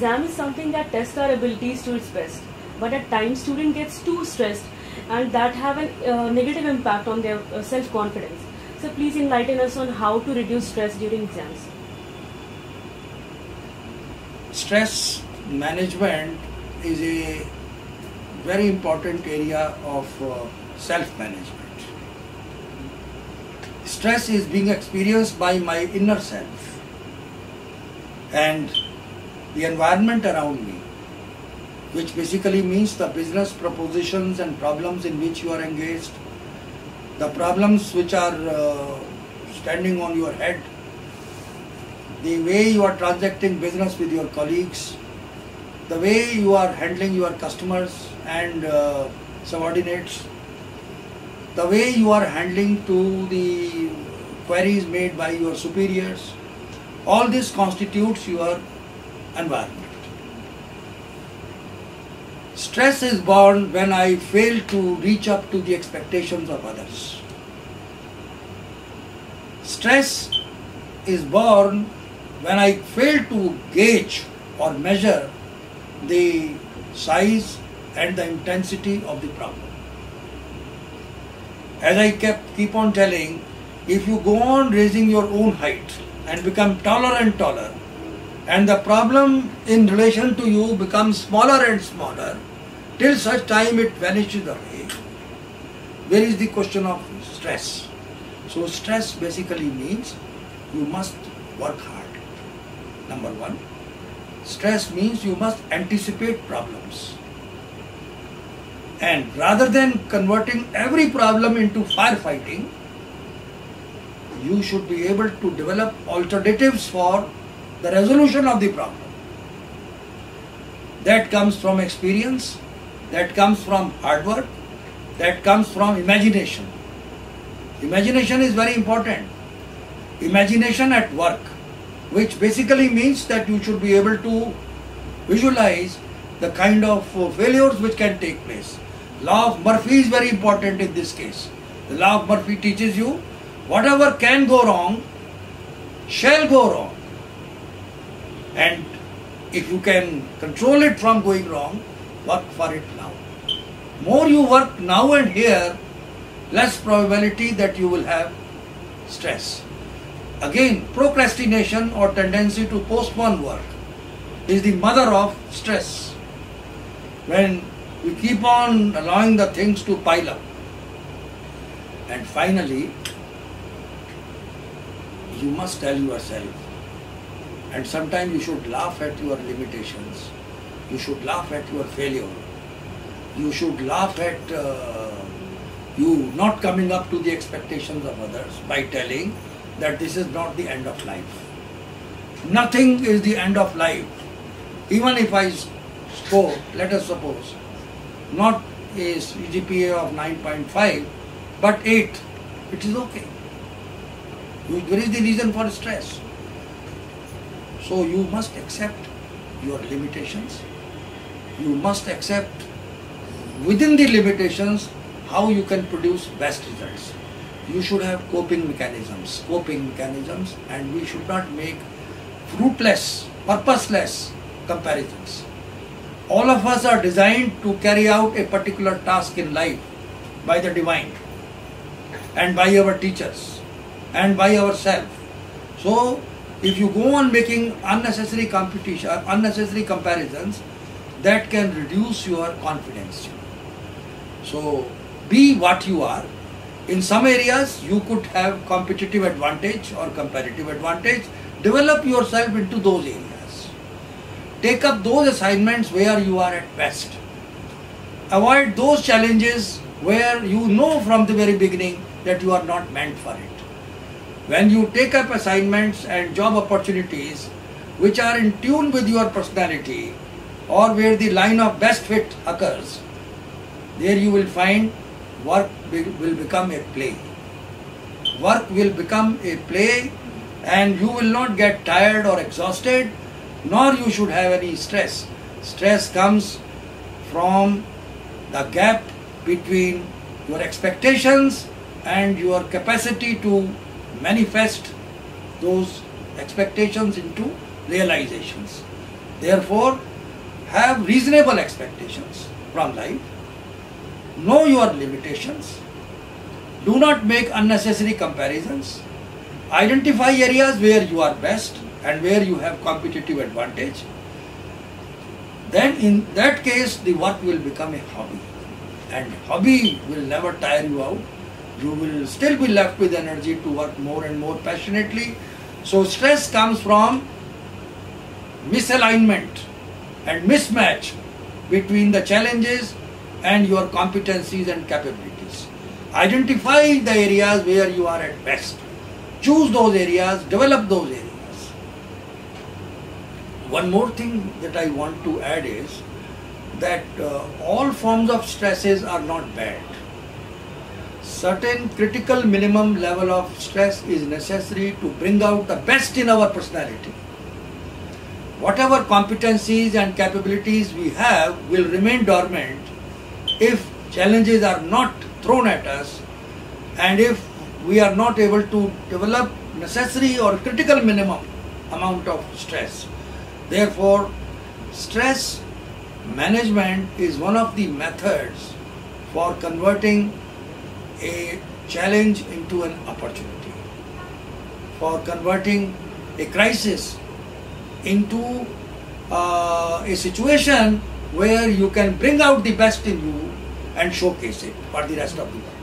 exam is something that tests our abilities to its best. But at times, student gets too stressed, and that have a uh, negative impact on their uh, self-confidence. So please enlighten us on how to reduce stress during exams. Stress management is a very important area of uh, self-management. Stress is being experienced by my inner self and the environment around me, which basically means the business propositions and problems in which you are engaged, the problems which are uh, standing on your head, the way you are transacting business with your colleagues, the way you are handling your customers and uh, subordinates, the way you are handling to the queries made by your superiors, all this constitutes your environment. Stress is born when I fail to reach up to the expectations of others. Stress is born when I fail to gauge or measure the size and the intensity of the problem. As I kept keep on telling, if you go on raising your own height and become taller and taller, and the problem in relation to you becomes smaller and smaller, till such time it vanishes away. Where is the question of stress? So stress basically means you must work hard. Number one. Stress means you must anticipate problems. And rather than converting every problem into firefighting, you should be able to develop alternatives for the resolution of the problem. That comes from experience, that comes from hard work, that comes from imagination. Imagination is very important. Imagination at work, which basically means that you should be able to visualize the kind of uh, failures which can take place. Law of Murphy is very important in this case. The law of Murphy teaches you whatever can go wrong shall go wrong. And if you can control it from going wrong, work for it now. More you work now and here, less probability that you will have stress. Again, procrastination or tendency to postpone work is the mother of stress. When we keep on allowing the things to pile up. And finally, you must tell yourself, and sometimes you should laugh at your limitations, you should laugh at your failure, you should laugh at uh, you not coming up to the expectations of others by telling that this is not the end of life. Nothing is the end of life. Even if I score, let us suppose, not a GPA of 9.5 but 8, it is okay. Where is the reason for stress? So you must accept your limitations. You must accept within the limitations how you can produce best results. You should have coping mechanisms, coping mechanisms, and we should not make fruitless, purposeless comparisons. All of us are designed to carry out a particular task in life by the divine and by our teachers and by ourselves. So, if you go on making unnecessary competition, uh, unnecessary comparisons, that can reduce your confidence. So, be what you are. In some areas, you could have competitive advantage or comparative advantage. Develop yourself into those areas. Take up those assignments where you are at best. Avoid those challenges where you know from the very beginning that you are not meant for it. When you take up assignments and job opportunities which are in tune with your personality or where the line of best fit occurs, there you will find work will become a play. Work will become a play and you will not get tired or exhausted nor you should have any stress. Stress comes from the gap between your expectations and your capacity to manifest those expectations into realizations. Therefore, have reasonable expectations from life. Know your limitations. Do not make unnecessary comparisons. Identify areas where you are best and where you have competitive advantage. Then in that case the work will become a hobby. And hobby will never tire you out. You will still be left with energy to work more and more passionately. So stress comes from misalignment and mismatch between the challenges and your competencies and capabilities. Identify the areas where you are at best. Choose those areas, develop those areas. One more thing that I want to add is that uh, all forms of stresses are not bad. Certain critical minimum level of stress is necessary to bring out the best in our personality whatever competencies and capabilities we have will remain dormant if challenges are not thrown at us and if we are not able to develop necessary or critical minimum amount of stress. Therefore, stress management is one of the methods for converting a challenge into an opportunity, for converting a crisis into uh, a situation where you can bring out the best in you and showcase it for the rest of the world.